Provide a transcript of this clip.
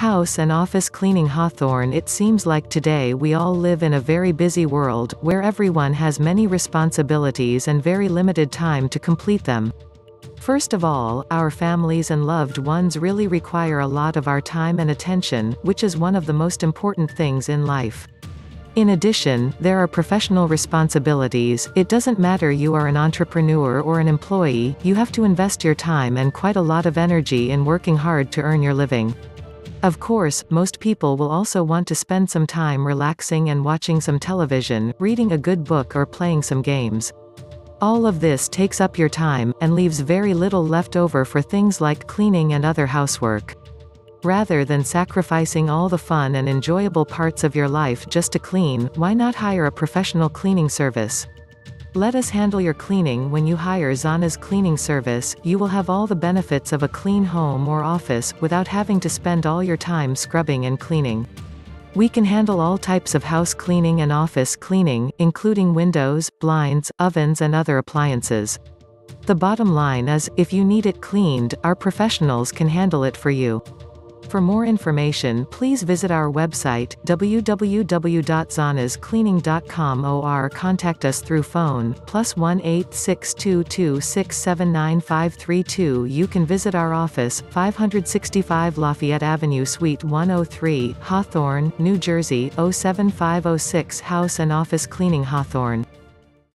House and office cleaning Hawthorne It seems like today we all live in a very busy world, where everyone has many responsibilities and very limited time to complete them. First of all, our families and loved ones really require a lot of our time and attention, which is one of the most important things in life. In addition, there are professional responsibilities, it doesn't matter you are an entrepreneur or an employee, you have to invest your time and quite a lot of energy in working hard to earn your living. Of course, most people will also want to spend some time relaxing and watching some television, reading a good book or playing some games. All of this takes up your time, and leaves very little left over for things like cleaning and other housework. Rather than sacrificing all the fun and enjoyable parts of your life just to clean, why not hire a professional cleaning service? Let us handle your cleaning when you hire Zhanna's cleaning service, you will have all the benefits of a clean home or office, without having to spend all your time scrubbing and cleaning. We can handle all types of house cleaning and office cleaning, including windows, blinds, ovens and other appliances. The bottom line is, if you need it cleaned, our professionals can handle it for you. For more information please visit our website, www.zhannascleaning.com or contact us through phone, plus 1-8622-679532 You can visit our office, 565 Lafayette Avenue Suite 103, Hawthorne, New Jersey, 07506 House and Office Cleaning Hawthorne.